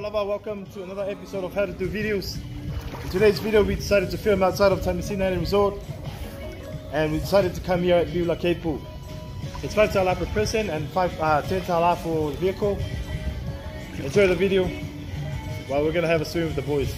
lava welcome to another episode of How to Do Videos. In today's video we decided to film outside of Taumeasina Island Resort and we decided to come here at Piula Kepu. It's 5 tala per person and 5, uh, 10 tala for the vehicle. Enjoy the video while we're gonna have a swim with the boys.